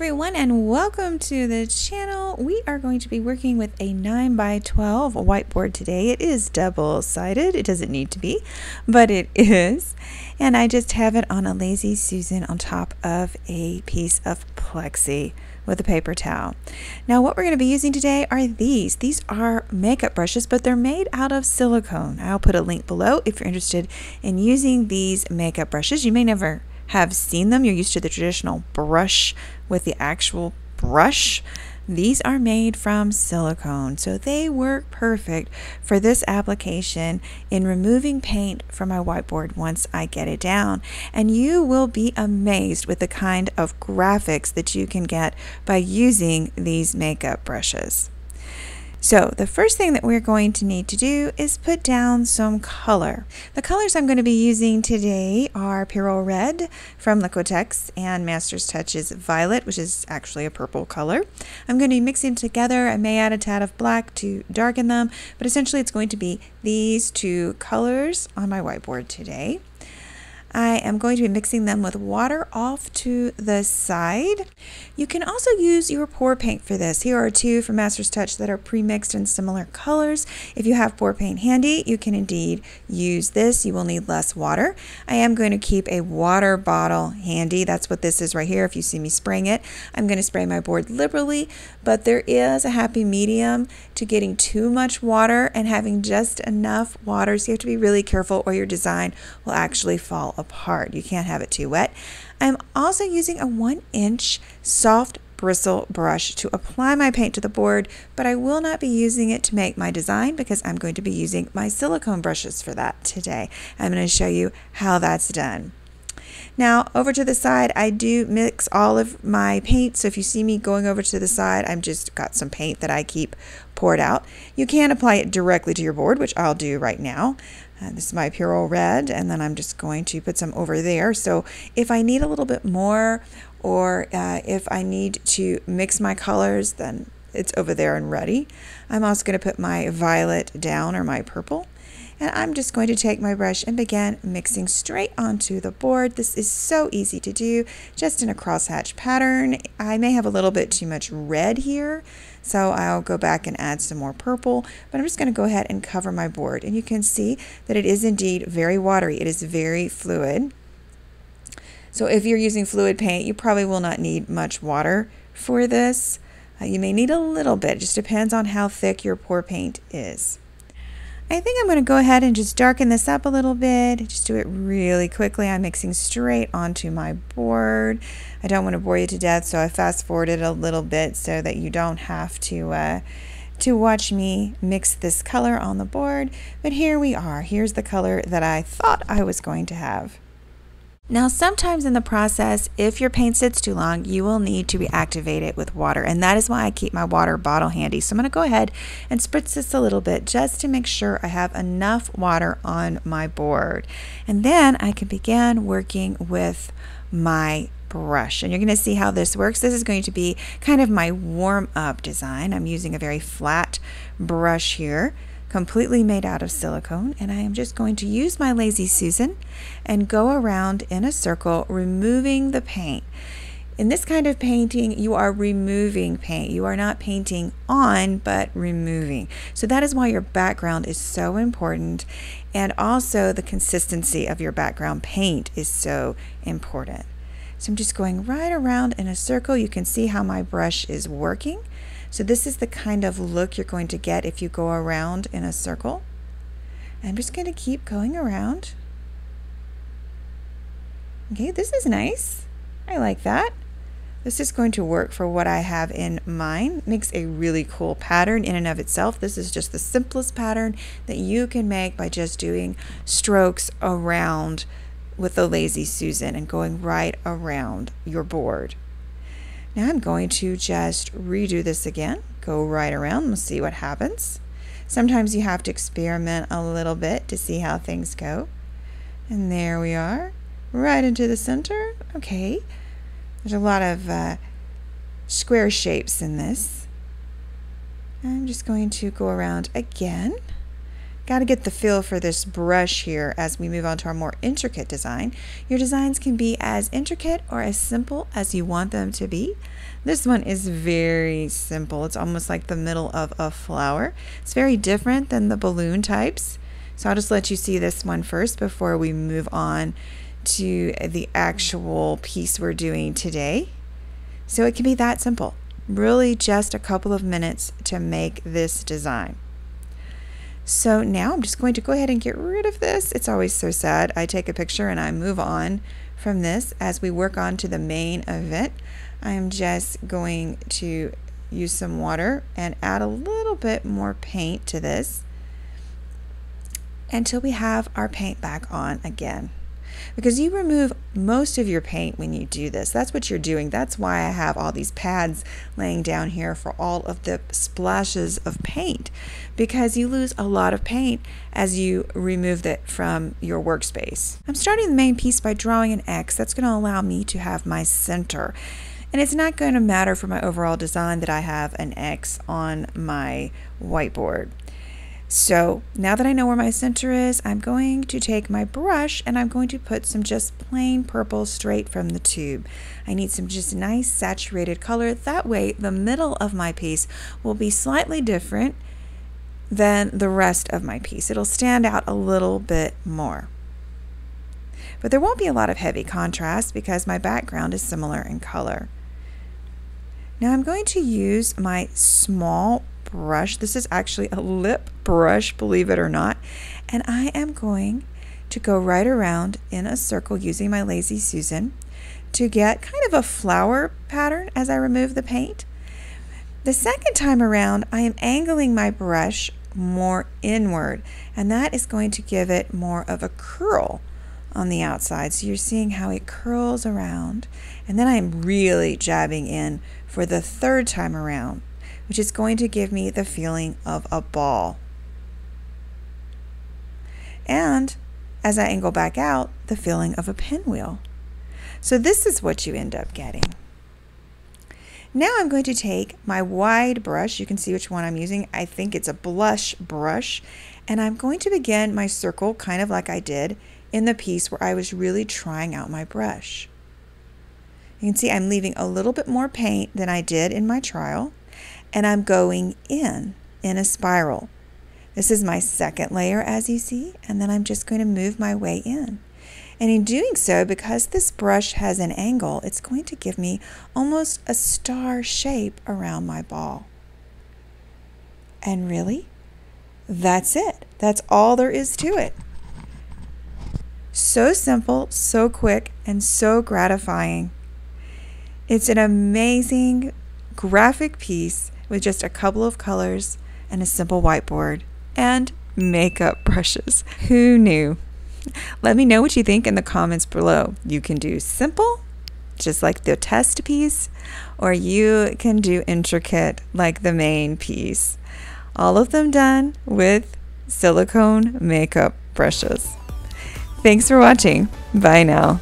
everyone and welcome to the channel. We are going to be working with a 9 by 12 whiteboard today. It is double-sided. It doesn't need to be, but it is. And I just have it on a Lazy Susan on top of a piece of plexi with a paper towel. Now what we're going to be using today are these. These are makeup brushes, but they're made out of silicone. I'll put a link below if you're interested in using these makeup brushes. You may never have seen them. You're used to the traditional brush with the actual brush. These are made from silicone, so they work perfect for this application in removing paint from my whiteboard once I get it down. And you will be amazed with the kind of graphics that you can get by using these makeup brushes. So the first thing that we're going to need to do is put down some color. The colors I'm going to be using today are Pyrrole Red from Liquitex and Master's Touches Violet, which is actually a purple color. I'm going to be mixing together. I may add a tad of black to darken them, but essentially it's going to be these two colors on my whiteboard today. I am going to be mixing them with water off to the side. You can also use your pour paint for this. Here are two from Master's Touch that are pre-mixed in similar colors. If you have pour paint handy, you can indeed use this. You will need less water. I am going to keep a water bottle handy. That's what this is right here. If you see me spraying it, I'm going to spray my board liberally, but there is a happy medium to getting too much water and having just enough water. So you have to be really careful or your design will actually fall apart. You can't have it too wet. I'm also using a one inch soft bristle brush to apply my paint to the board, but I will not be using it to make my design because I'm going to be using my silicone brushes for that today. I'm going to show you how that's done. Now over to the side, I do mix all of my paint. So if you see me going over to the side, I've just got some paint that I keep poured out. You can apply it directly to your board, which I'll do right now. Uh, this is my Pyrrole Red, and then I'm just going to put some over there. So if I need a little bit more, or uh, if I need to mix my colors, then it's over there and ready. I'm also going to put my violet down, or my purple. And I'm just going to take my brush and begin mixing straight onto the board. This is so easy to do, just in a crosshatch pattern. I may have a little bit too much red here, so I'll go back and add some more purple, but I'm just going to go ahead and cover my board. And you can see that it is indeed very watery. It is very fluid. So if you're using fluid paint, you probably will not need much water for this. Uh, you may need a little bit, it just depends on how thick your pour paint is. I think I'm going to go ahead and just darken this up a little bit. Just do it really quickly. I'm mixing straight onto my board. I don't want to bore you to death, so I fast forwarded a little bit so that you don't have to uh, to watch me mix this color on the board. But here we are. Here's the color that I thought I was going to have. Now, sometimes in the process, if your paint sits too long, you will need to reactivate it with water. And that is why I keep my water bottle handy. So I'm going to go ahead and spritz this a little bit just to make sure I have enough water on my board. And then I can begin working with my brush. And you're going to see how this works. This is going to be kind of my warm up design. I'm using a very flat brush here completely made out of silicone and I am just going to use my Lazy Susan and go around in a circle removing the paint. In this kind of painting, you are removing paint. You are not painting on, but removing. So that is why your background is so important. And also the consistency of your background paint is so important. So I'm just going right around in a circle. You can see how my brush is working. So this is the kind of look you're going to get if you go around in a circle. I'm just going to keep going around. Okay, this is nice. I like that. This is going to work for what I have in mind. Makes a really cool pattern in and of itself. This is just the simplest pattern that you can make by just doing strokes around with the Lazy Susan and going right around your board. Now I'm going to just redo this again, go right around, we'll see what happens. Sometimes you have to experiment a little bit to see how things go. And there we are, right into the center. Okay, there's a lot of uh, square shapes in this. I'm just going to go around again. Got to get the feel for this brush here as we move on to our more intricate design. Your designs can be as intricate or as simple as you want them to be. This one is very simple. It's almost like the middle of a flower. It's very different than the balloon types. So I'll just let you see this one first before we move on to the actual piece we're doing today. So it can be that simple. Really just a couple of minutes to make this design. So now I'm just going to go ahead and get rid of this. It's always so sad. I take a picture and I move on from this as we work on to the main event. I'm just going to use some water and add a little bit more paint to this until we have our paint back on again because you remove most of your paint when you do this. That's what you're doing. That's why I have all these pads laying down here for all of the splashes of paint because you lose a lot of paint as you remove it from your workspace. I'm starting the main piece by drawing an X. That's going to allow me to have my center. And it's not going to matter for my overall design that I have an X on my whiteboard. So now that I know where my center is, I'm going to take my brush and I'm going to put some just plain purple straight from the tube. I need some just nice saturated color. That way the middle of my piece will be slightly different than the rest of my piece. It'll stand out a little bit more. But there won't be a lot of heavy contrast because my background is similar in color. Now I'm going to use my small brush. This is actually a lip brush, believe it or not. And I am going to go right around in a circle using my Lazy Susan to get kind of a flower pattern as I remove the paint. The second time around, I am angling my brush more inward, and that is going to give it more of a curl on the outside. So you're seeing how it curls around. And then I'm really jabbing in for the third time around which is going to give me the feeling of a ball. And as I angle back out, the feeling of a pinwheel. So this is what you end up getting. Now I'm going to take my wide brush. You can see which one I'm using. I think it's a blush brush. And I'm going to begin my circle kind of like I did in the piece where I was really trying out my brush. You can see I'm leaving a little bit more paint than I did in my trial and I'm going in in a spiral. This is my second layer as you see, and then I'm just going to move my way in. And in doing so, because this brush has an angle, it's going to give me almost a star shape around my ball. And really, that's it. That's all there is to it. So simple, so quick, and so gratifying. It's an amazing graphic piece with just a couple of colors and a simple whiteboard and makeup brushes. Who knew? Let me know what you think in the comments below. You can do simple, just like the test piece, or you can do intricate like the main piece. All of them done with silicone makeup brushes. Thanks for watching. Bye now.